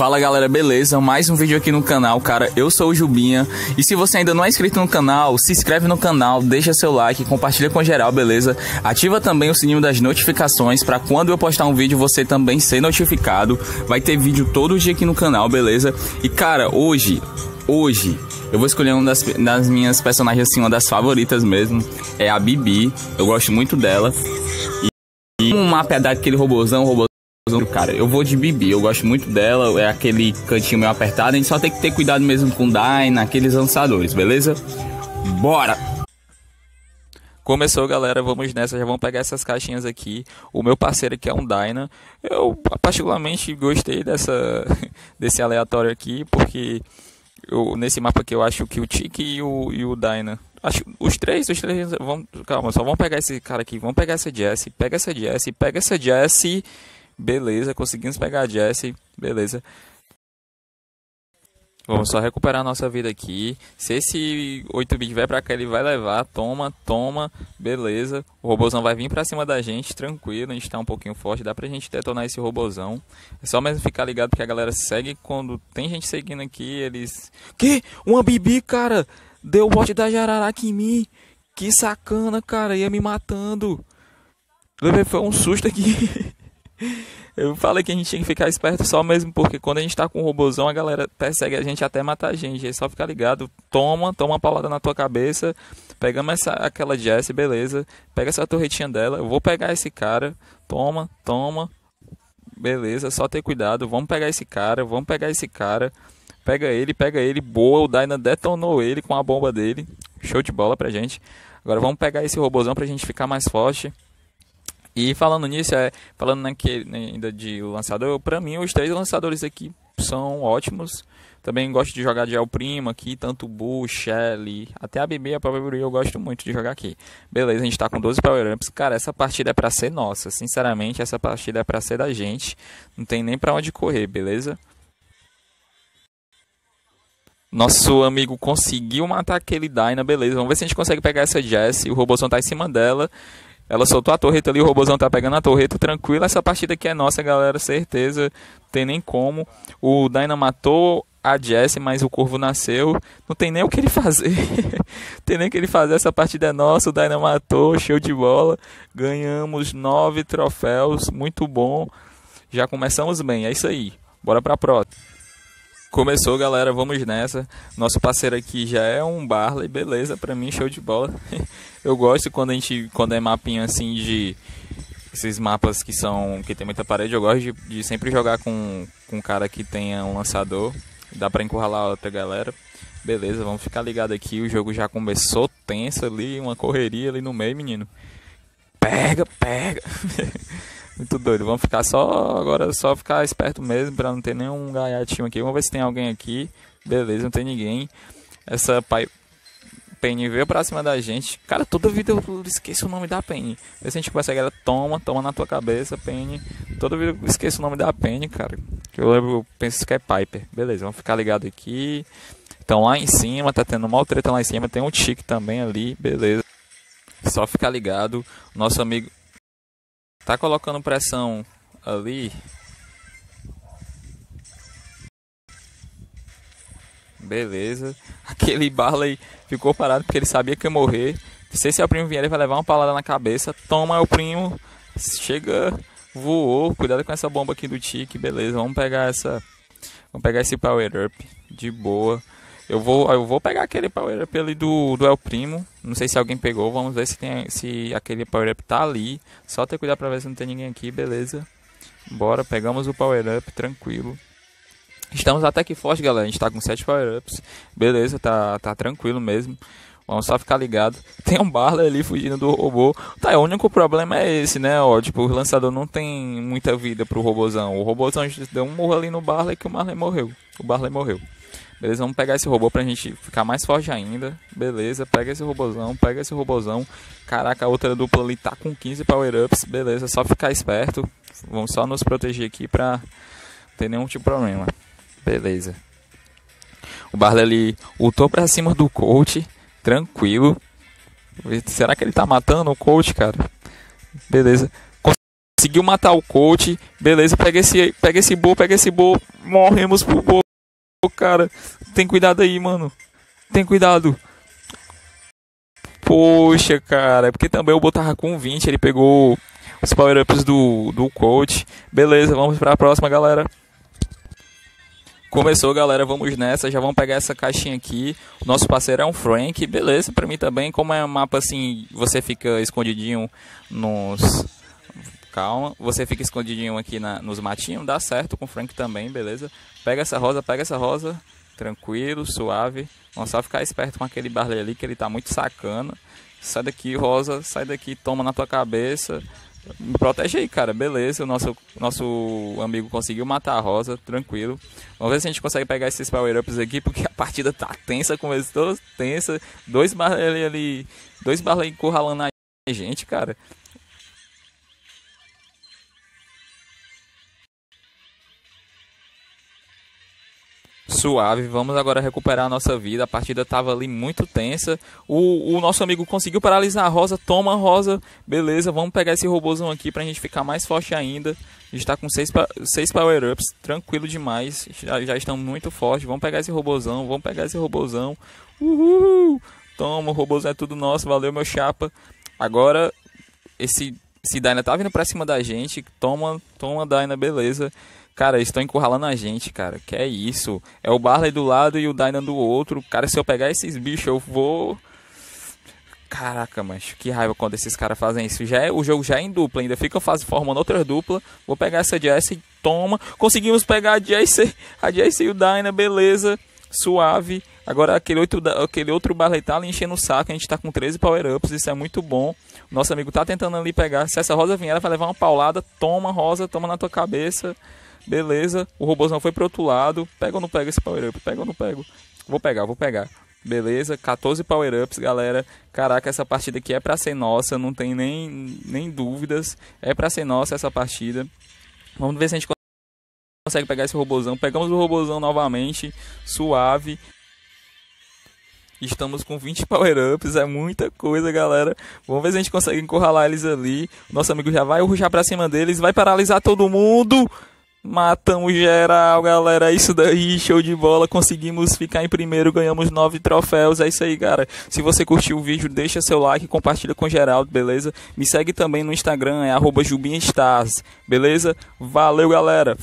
Fala galera, beleza? Mais um vídeo aqui no canal, cara. Eu sou o Jubinha. E se você ainda não é inscrito no canal, se inscreve no canal, deixa seu like, compartilha com geral, beleza? Ativa também o sininho das notificações para quando eu postar um vídeo você também ser notificado. Vai ter vídeo todo dia aqui no canal, beleza? E cara, hoje, hoje eu vou escolher uma das, das minhas personagens assim, uma das favoritas mesmo. É a Bibi. Eu gosto muito dela. E um mapa é daquele robôzão, robô Cara, eu vou de Bibi, eu gosto muito dela, é aquele cantinho meio apertado, a gente só tem que ter cuidado mesmo com Dyna, aqueles lançadores, beleza? Bora! Começou, galera, vamos nessa, já vamos pegar essas caixinhas aqui. O meu parceiro aqui é um Dyna. Eu particularmente gostei dessa desse aleatório aqui, porque eu, nesse mapa aqui eu acho que o Tiki e o, e o Dyna Acho os três, os três. Vamos, calma, só vamos pegar esse cara aqui. Vamos pegar essa Jessie. Pega essa Jessie. Pega essa Jessie. Beleza, conseguimos pegar a Jessie. Beleza. Vamos só recuperar nossa vida aqui. Se esse 8-bit vai pra cá, ele vai levar. Toma, toma. Beleza. O robôzão vai vir pra cima da gente, tranquilo. A gente tá um pouquinho forte. Dá pra gente detonar esse robôzão. É só mesmo ficar ligado porque a galera segue. Quando tem gente seguindo aqui, eles... Que? Uma Bibi, cara! Deu o bote da Jararaca em mim. Que sacana, cara. Ia me matando. Foi um susto aqui. Eu falei que a gente tinha que ficar esperto só mesmo porque quando a gente tá com o robôzão, a galera persegue a gente até matar a gente. É só ficar ligado, toma, toma uma paulada na tua cabeça. Pegamos essa, aquela Jessie, beleza. Pega essa torretinha dela. Eu vou pegar esse cara. Toma, toma. Beleza, só ter cuidado. Vamos pegar esse cara, vamos pegar esse cara. Pega ele, pega ele. Boa, o Dyna detonou ele com a bomba dele. Show de bola pra gente. Agora vamos pegar esse robôzão pra gente ficar mais forte. E falando nisso, é, falando naquele, né, ainda de lançador, para mim os três lançadores aqui são ótimos. Também gosto de jogar de El Primo aqui, tanto Bull, Shelly, até a BB a própria eu gosto muito de jogar aqui. Beleza, a gente tá com 12 Power Ups. Cara, essa partida é pra ser nossa. Sinceramente, essa partida é pra ser da gente. Não tem nem pra onde correr, beleza? Nosso amigo conseguiu matar aquele Dyna, beleza. Vamos ver se a gente consegue pegar essa Jessie. O robôzão tá em cima dela. Ela soltou a torreta ali, o robôzão tá pegando a torreta, tranquilo. Essa partida aqui é nossa, galera, certeza. Tem nem como. O Dyna matou a Jessie, mas o Corvo nasceu. Não tem nem o que ele fazer. tem nem o que ele fazer. Essa partida é nossa. O Dyna matou, show de bola. Ganhamos nove troféus, muito bom. Já começamos bem, é isso aí. Bora pra próxima. Começou, galera, vamos nessa. Nosso parceiro aqui já é um Barley, beleza, pra mim show de bola. Eu gosto quando a gente, quando é mapinha assim de esses mapas que são que tem muita parede, eu gosto de, de sempre jogar com com um cara que tenha um lançador, dá pra encurralar outra galera. Beleza, vamos ficar ligado aqui, o jogo já começou tenso ali, uma correria ali no meio, menino. Pega, pega. Muito doido. Vamos ficar só agora só ficar esperto mesmo para não ter nenhum gaiatinho aqui. Vamos ver se tem alguém aqui. Beleza, não tem ninguém. Essa pai Penny veio pra cima da gente. Cara, toda vida eu esqueço o nome da Penny. Vê se a gente consegue ela. Toma, toma na tua cabeça, Penny. Toda vida eu esqueço o nome da Penny, cara. Eu lembro, penso que é Piper. Beleza, vamos ficar ligado aqui. Então lá em cima, tá tendo mal treta lá em cima. Tem um tique também ali, beleza. Só ficar ligado. Nosso amigo Tá colocando pressão ali. Beleza. Aquele Barley ficou parado porque ele sabia que ia morrer. Se é o primo vier, ele vai levar uma palada na cabeça. Toma, o primo. Chega, voou. Cuidado com essa bomba aqui do Tique. Beleza, vamos pegar essa. Vamos pegar esse Power Up de boa. Eu vou, eu vou pegar aquele Power Up ali do, do El Primo. Não sei se alguém pegou. Vamos ver se, tem, se aquele Power Up tá ali. Só ter cuidado pra ver se não tem ninguém aqui. Beleza. Bora, pegamos o Power Up, tranquilo. Estamos até que forte, galera. A gente tá com 7 Power Ups. Beleza, tá, tá tranquilo mesmo. Vamos só ficar ligado. Tem um Barley ali fugindo do robô. Tá, o único problema é esse, né? Ó, tipo, o lançador não tem muita vida pro robôzão. O robôzão deu um morro ali no Barley que o Barley morreu. O Barley morreu. Beleza, vamos pegar esse robô pra gente ficar mais forte ainda. Beleza, pega esse robôzão, pega esse robôzão. Caraca, a outra dupla ali tá com 15 power-ups. Beleza, só ficar esperto. Vamos só nos proteger aqui pra ter nenhum tipo de problema. Beleza. O Barley ali ultou pra cima do coach. Tranquilo. Será que ele tá matando o coach, cara? Beleza. conseguiu matar o coach. Beleza, pega esse, pega esse bo, pega esse bo. Morremos pro bo, cara. Tem cuidado aí, mano. Tem cuidado. Poxa, cara, porque também o bo tava com 20, ele pegou os power-ups do, do coach. Beleza, vamos pra próxima, galera. Começou, galera, vamos nessa, já vamos pegar essa caixinha aqui. O nosso parceiro é um Frank, beleza, pra mim também, como é um mapa assim, você fica escondidinho nos... Calma, você fica escondidinho aqui na, nos matinhos, dá certo com o Frank também, beleza? Pega essa rosa, pega essa rosa, tranquilo, suave. Vamos só ficar esperto com aquele Barley ali, que ele tá muito sacana. Sai daqui, rosa, sai daqui, toma na tua cabeça. Protege aí, cara. Beleza, o nosso, nosso amigo conseguiu matar a Rosa, tranquilo. Vamos ver se a gente consegue pegar esses power-ups aqui, porque a partida tá tensa, começou tensa. Dois barras ali, dois barras encurralando a gente, cara. Suave. Vamos agora recuperar a nossa vida. A partida estava ali muito tensa. O, o, nosso amigo conseguiu paralisar a Rosa. Toma, Rosa. Beleza, vamos pegar esse robôzão aqui pra gente ficar mais forte ainda. A gente tá com 6 seis power-ups. Tranquilo demais. Já, já estamos muito fortes. Vamos pegar esse robôzão. Vamos pegar esse robôzão. Uhul! Toma, o robôzão é tudo nosso. Valeu, meu chapa. Agora, esse, esse Dyna tá vindo pra cima da gente. Toma, toma, Dyna, beleza. Cara, eles estão encurralando a gente, cara. Que é isso? É o Barley do lado e o Dynan do outro. Cara, se eu pegar esses bichos, eu vou. Caraca, mas que raiva quando esses caras fazem isso. Já é, o jogo já é em dupla, ainda fica faz, formando outra dupla. Vou pegar essa Jessie, toma. Conseguimos pegar a Jessie, a Jessie e o Dyna, beleza. Suave. Agora aquele outro, aquele outro Barley tá ali enchendo o saco. A gente tá com 13 power-ups, isso é muito bom. Nosso amigo tá tentando ali pegar. Se essa rosa vier, ela vai levar uma paulada. Toma, rosa, toma na tua cabeça. Beleza, o robôzão foi pro outro lado. Pega ou não pega esse power up? Pega ou não pego? Vou pegar, vou pegar. Beleza, 14 power ups, galera. Caraca, essa partida aqui é pra ser nossa, não tem nem, nem dúvidas. É pra ser nossa essa partida. Vamos ver se a gente consegue pegar esse robôzão. Pegamos o robôzão novamente, suave. Estamos com 20 power-ups, é muita coisa, galera. Vamos ver se a gente consegue encurralar eles ali. Nosso amigo já vai ruxar pra cima deles, vai paralisar todo mundo. Matamos geral, galera. É isso daí, show de bola. Conseguimos ficar em primeiro, ganhamos nove troféus. É isso aí, cara. Se você curtiu o vídeo, deixa seu like, compartilha com geral, beleza? Me segue também no Instagram, é arroba beleza? Valeu, galera.